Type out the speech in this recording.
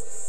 you